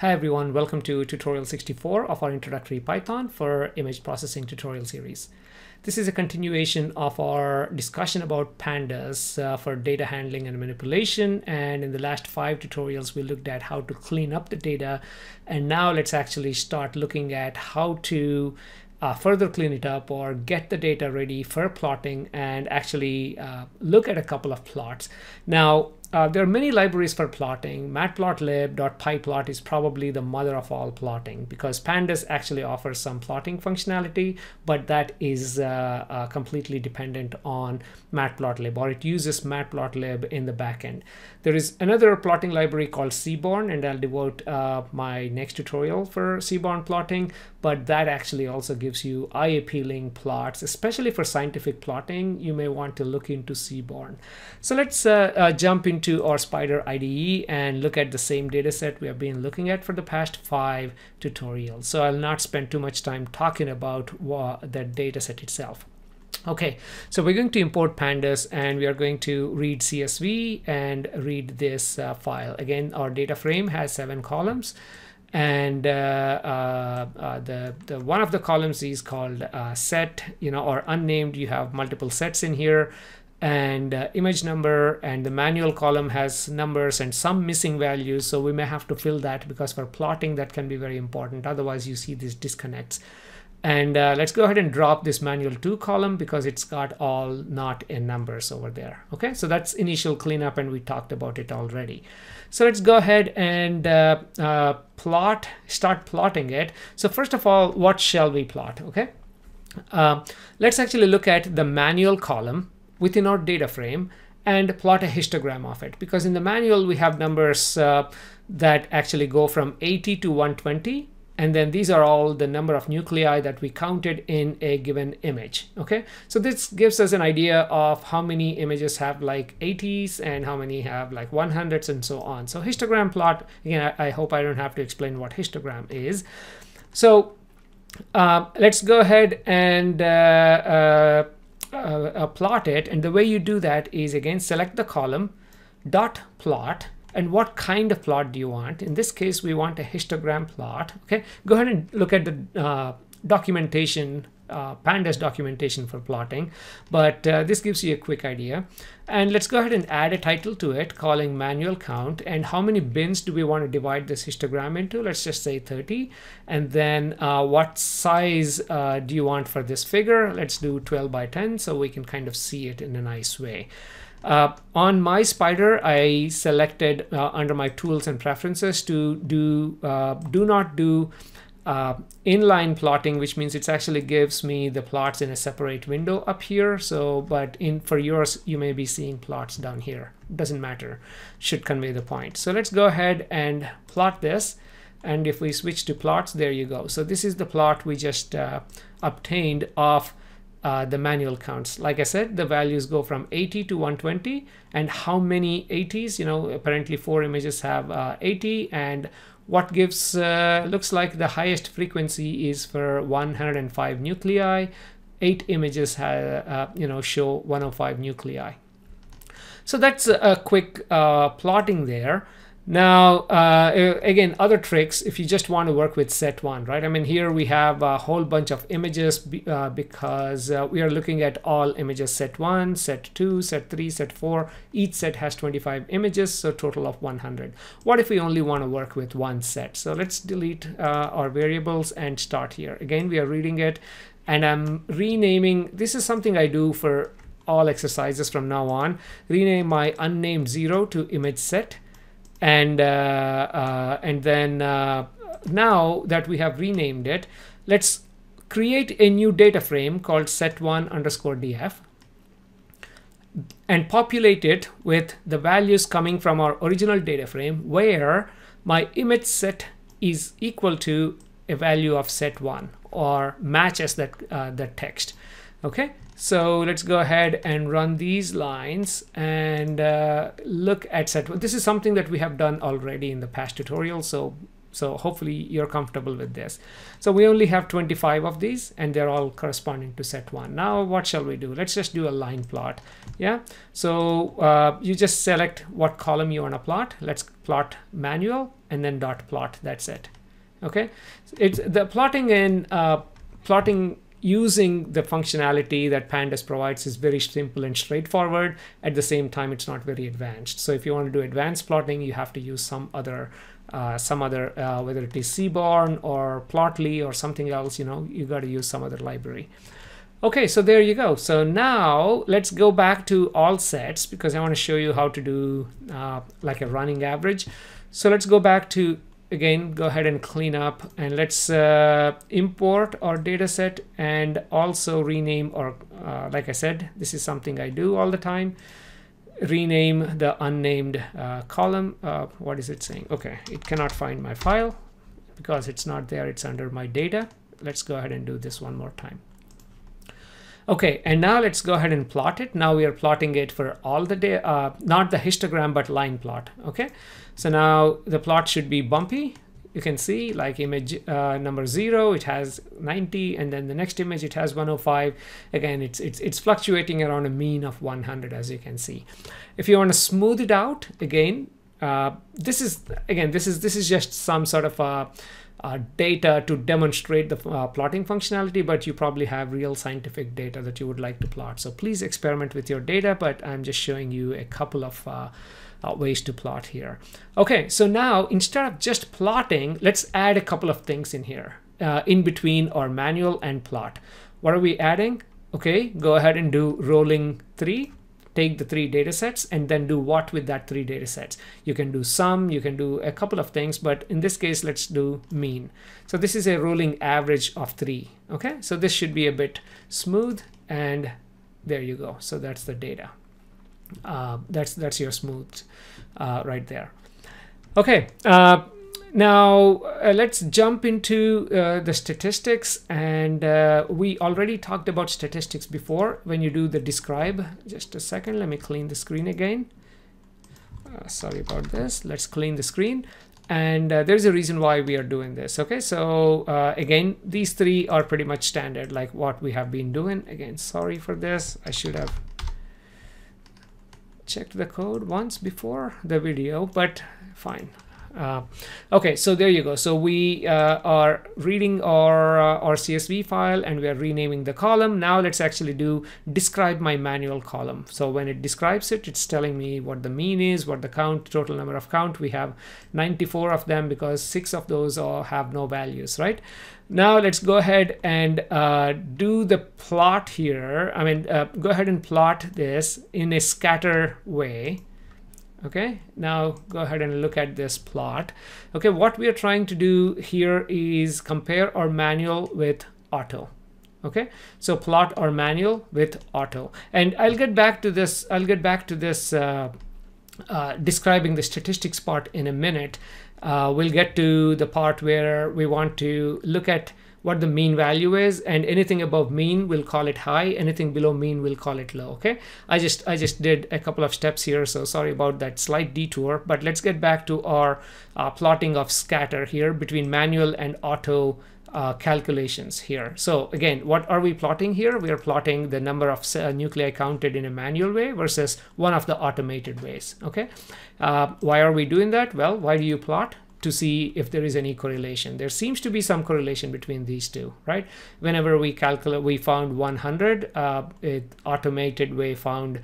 Hi everyone, welcome to tutorial 64 of our introductory Python for image processing tutorial series. This is a continuation of our discussion about pandas uh, for data handling and manipulation. And in the last five tutorials, we looked at how to clean up the data. And now let's actually start looking at how to uh, further clean it up or get the data ready for plotting and actually uh, look at a couple of plots. Now, uh, there are many libraries for plotting. Matplotlib.pyplot is probably the mother of all plotting because Pandas actually offers some plotting functionality, but that is uh, uh, completely dependent on Matplotlib or it uses Matplotlib in the backend. There is another plotting library called Seaborn, and I'll devote uh, my next tutorial for Seaborn plotting, but that actually also gives you eye-appealing plots, especially for scientific plotting. You may want to look into Seaborn. So let's uh, uh, jump into our Spyder IDE and look at the same data set we have been looking at for the past five tutorials. So I'll not spend too much time talking about the data set itself. Okay, so we're going to import pandas and we are going to read CSV and read this uh, file. Again, our data frame has seven columns and uh, uh, uh, the, the one of the columns is called uh, set, you know, or unnamed. You have multiple sets in here and uh, image number and the manual column has numbers and some missing values. So we may have to fill that because for plotting that can be very important. Otherwise you see these disconnects. And uh, let's go ahead and drop this manual to column because it's got all not in numbers over there. Okay, so that's initial cleanup and we talked about it already. So let's go ahead and uh, uh, plot, start plotting it. So first of all, what shall we plot? Okay, uh, let's actually look at the manual column within our data frame and plot a histogram of it because in the manual we have numbers uh, that actually go from 80 to 120 and then these are all the number of nuclei that we counted in a given image okay? So this gives us an idea of how many images have like 80s and how many have like 100s and so on. So histogram plot again I, hope I don't have to explain what histogram is. So uh, let's go ahead and uh, uh, uh plot it. And the way you do that is again select the column dot plot and what kind of plot do you want? In this case, we want a histogram plot. Okay, go ahead and look at the uh, documentation, uh, pandas documentation for plotting, but uh, this gives you a quick idea. And let's go ahead and add a title to it calling manual count. And how many bins do we want to divide this histogram into? Let's just say 30. And then uh, what size uh, do you want for this figure? Let's do 12 by 10 so we can kind of see it in a nice way. Uh, on my Spyder, I selected uh, under my tools and preferences to do uh, do not do uh, inline plotting, which means it actually gives me the plots in a separate window up here. So, but in for yours, you may be seeing plots down here. Doesn't matter, should convey the point. So let's go ahead and plot this. And if we switch to plots, there you go. So this is the plot we just uh, obtained of uh, the manual counts. Like I said, the values go from 80 to 120 and how many 80s, you know, apparently four images have uh, 80 and what gives, uh, looks like the highest frequency is for 105 nuclei. Eight images, have, uh, you know, show 105 nuclei. So that's a, quick uh, plotting there. Now, uh, again, other tricks, if you just want to work with set one, right? I mean, here we have a whole bunch of images uh, because uh, we are looking at all images set one, set two, set three, set four. Each set has 25 images, so total of 100. What if we only want to work with one set? So let's delete uh, our variables and start here. Again, we are reading it and I'm renaming. This is something I do for all exercises from now on. Rename my unnamed zero to image set and uh, uh, and then uh, now that we have renamed it let's create a new data frame called set1 underscore df and populate it with the values coming from our original data frame where my image set is equal to a value of set1 or matches that uh, that text. Okay so let's go ahead and run these lines and uh, look at set. One. This is something that we have done already in the past tutorial. So so hopefully you're comfortable with this. So we only have 25 of these and they're all corresponding to set one. Now what shall we do? Let's just do a line plot. Yeah. So uh, you just select what column you want to plot. Let's plot manual and then dot plot. That's it. Okay, it's the plotting in uh, plotting using the functionality that pandas provides is very simple and straightforward. At the same time it's not very advanced. So if you want to do advanced plotting you have to use some other uh, some other uh, whether it is seaborn or plotly or something else you know you got to use some other library. Okay so there you go. So now let's go back to all sets because I want to show you how to do uh, like a running average. So let's go back to again go ahead and clean up. And let's uh, import our data set and also rename or uh, like I said this is something I do all the time. Rename the unnamed uh, column. Uh, what is it saying? Okay it cannot find my file because it's not there. It's under my data. Let's go ahead and do this one more time Okay, and now let's go ahead and plot it. Now we are plotting it for all the day, uh, not the histogram, but line plot. Okay, so now the plot should be bumpy. You can see like image uh, number zero, it has 90, and then the next image it has 105. Again, it's it's it's fluctuating around a mean of 100, as you can see. If you want to smooth it out, again, uh, this is again this is this is just some sort of a uh, data to demonstrate the uh, plotting functionality, but you probably have real scientific data that you would like to plot. So please experiment with your data, but I'm just showing you a couple of uh, uh ways to plot here. Okay, so now instead of just plotting, let's add a couple of things in here uh, in between our manual and plot. What are we adding? Okay, go ahead and do rolling three take the three data sets and then do what with that three data sets. You can do sum, you can do a couple of things, but in this case, let's do mean. So this is a rolling average of three. Okay, so this should be a bit smooth and there you go. So that's the data. Uh, that's that's your smooth uh, right there. Okay, uh, now uh, let's jump into uh, the statistics and uh, we already talked about statistics before when you do the describe. Just a second, let me clean the screen again. Uh, sorry about this. Let's clean the screen. And uh, there's a reason why we are doing this. Okay, so uh, again, these three are pretty much standard like what we have been doing. Again, sorry for this. I should have checked the code once before the video, but fine. Uh, okay, so there you go. So we uh, are reading our, uh, our CSV file and we are renaming the column. Now let's actually do describe my manual column. So when it describes it, it's telling me what the mean is, what the count, total number of count. We have 94 of them because six of those are, have no values, right? Now let's go ahead and uh, do the plot here. I mean, uh, go ahead and plot this in a scatter way okay now go ahead and look at this plot. Okay what we are trying to do here is compare our manual with auto. Okay so plot our manual with auto. And I'll get back to this I'll get back to this uh, uh, describing the statistics part in a minute. Uh, we'll get to the part where we want to look at what the mean value is and anything above mean we'll call it high anything below mean we'll call it low okay i just i just did a couple of steps here so sorry about that slight detour but let's get back to our uh, plotting of scatter here between manual and auto uh, calculations here. So again, what are we plotting here? We are plotting the number of uh, nuclei counted in a manual way versus one of the automated ways. Okay, uh, why are we doing that? Well, why do you plot? To see if there is any correlation. There seems to be some correlation between these two, right? Whenever we calculate, we found 100, uh, it automated way found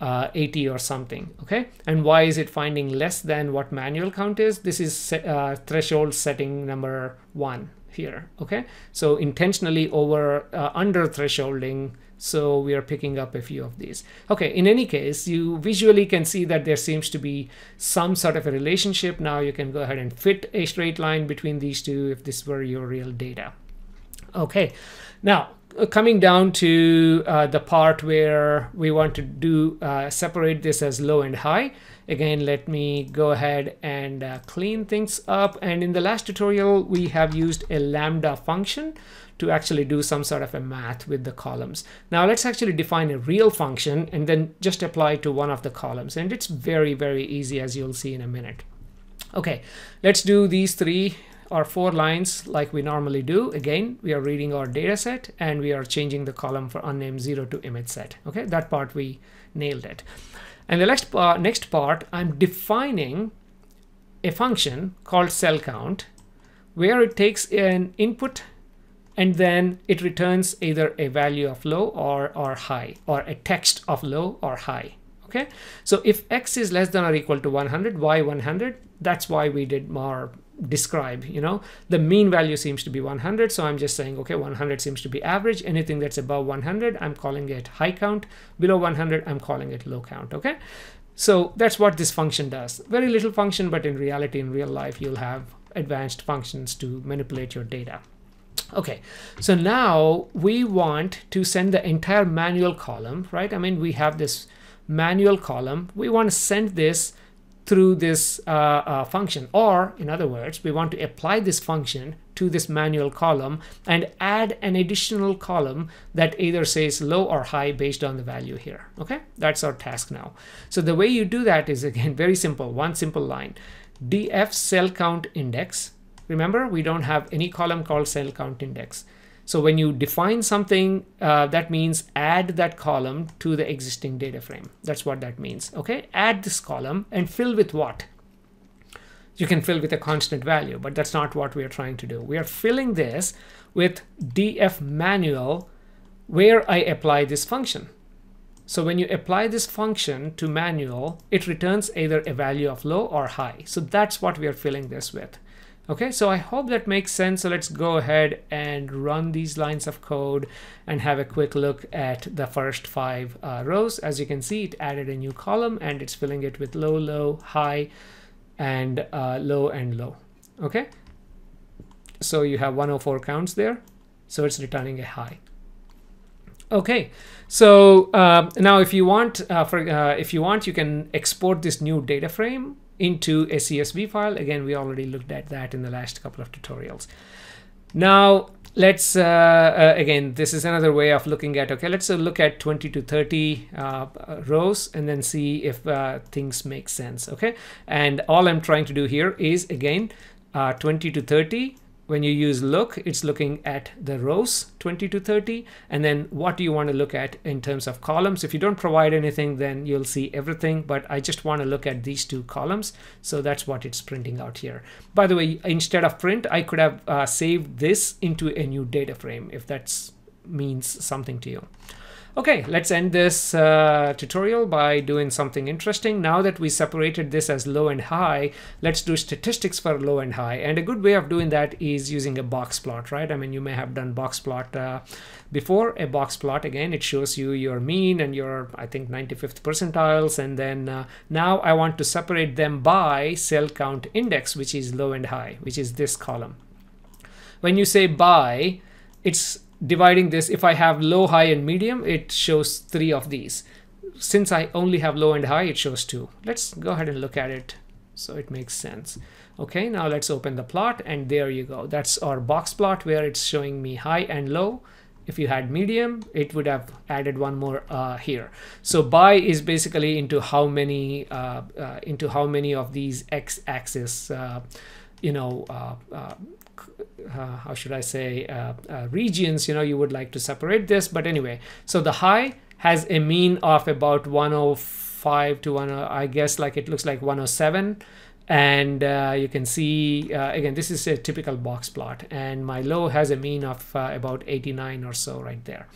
uh, 80 or something, okay? And why is it finding less than what manual count is? This is uh, threshold setting number one here, okay? So intentionally over uh, under thresholding so we are picking up a few of these. Okay, in any case, you visually can see that there seems to be some sort of a relationship. Now you can go ahead and fit a straight line between these two if this were your real data. Okay, now coming down to uh, the part where we want to do uh, separate this as low and high. Again, let me go ahead and uh, clean things up. And in the last tutorial, we have used a lambda function to actually do some sort of a math with the columns. Now let's actually define a real function and then just apply to one of the columns. And it's very, very easy as you'll see in a minute. Okay, let's do these three or four lines like we normally do. Again, we are reading our data set and we are changing the column for unnamed 0 to image set. Okay, that part we nailed it. And the next, uh, next part, I'm defining a function called cell count where it takes an input and then it returns either a value of low or, or high or a text of low or high. Okay, so if x is less than or equal to 100, y 100, that's why we did more describe, you know, the mean value seems to be 100. So I'm just saying, okay, 100 seems to be average. Anything that's above 100, I'm calling it high count. Below 100, I'm calling it low count. Okay, so that's what this function does. Very little function, but in reality, in real life, you'll have advanced functions to manipulate your data. Okay, so now we want to send the entire manual column, right? I mean, we have this manual column. We want to send this through this uh, uh, function, or in other words, we want to apply this function to this manual column and add an additional column that either says low or high based on the value here. Okay, that's our task now. So the way you do that is again very simple, one simple line, df cell count index Remember, we don't have any column called cell count index. So when you define something, uh, that means add that column to the existing data frame. That's what that means. Okay, add this column and fill with what? You can fill with a constant value, but that's not what we are trying to do. We are filling this with df manual where I apply this function. So when you apply this function to manual, it returns either a value of low or high. So that's what we are filling this with. Okay, so I hope that makes sense. So let's go ahead and run these lines of code and have a quick look at the first five uh, rows. As you can see, it added a new column and it's filling it with low, low, high, and uh, low and low. Okay, so you have 104 counts there. So it's returning a high. Okay, so uh, now if you want, uh, for uh, if you want, you can export this new data frame into a CSV file. Again, we already looked at that in the last couple of tutorials. Now, let's, uh, uh, again, this is another way of looking at, okay, let's uh, look at 20 to 30 uh, rows and then see if uh, things make sense, okay? And all I'm trying to do here is, again, uh, 20 to 30 when you use look, it's looking at the rows 20 to 30. And then what do you want to look at in terms of columns? If you don't provide anything, then you'll see everything. But I just want to look at these two columns. So that's what it's printing out here. By the way, instead of print, I could have uh, saved this into a new data frame if that means something to you. Okay, let's end this uh, tutorial by doing something interesting. Now that we separated this as low and high, let's do statistics for low and high. And a good way of doing that is using a box plot, right? I mean, you may have done box plot uh, before. A box plot, again, it shows you your mean and your, I think, 95th percentiles. And then uh, now I want to separate them by cell count index, which is low and high, which is this column. When you say by, it's dividing this, if I have low, high, and medium, it shows three of these. Since I only have low and high, it shows two. Let's go ahead and look at it so it makes sense. Okay, now let's open the plot and there you go. That's our box plot where it's showing me high and low. If you had medium, it would have added one more uh, here. So by is basically into how many uh, uh, into how many of these x-axis, uh, you know, uh, uh, uh, how should I say, regions, you know, you would like to separate this. But anyway, so the high has a mean of about 105 to 1, I guess like it looks like 107. And uh, you can see, uh, again, this is a typical box plot. And my low has a mean of uh, about 89 or so right there.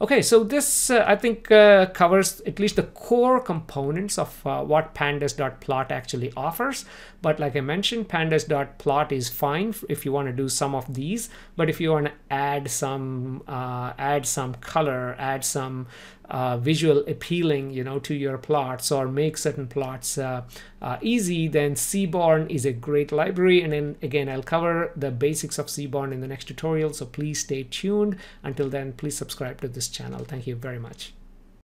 Okay, so this uh, I think uh, covers at least the core components of uh, what pandas.plot actually offers. But like I mentioned, pandas.plot is fine if you want to do some of these. But if you want to add some, uh, add some color, add some uh, visual appealing, you know, to your plots or make certain plots uh, uh, easy, then Seaborn is a great library. And then again, I'll cover the basics of Seaborn in the next tutorial. So please stay tuned. Until then, please subscribe to this channel. Thank you very much.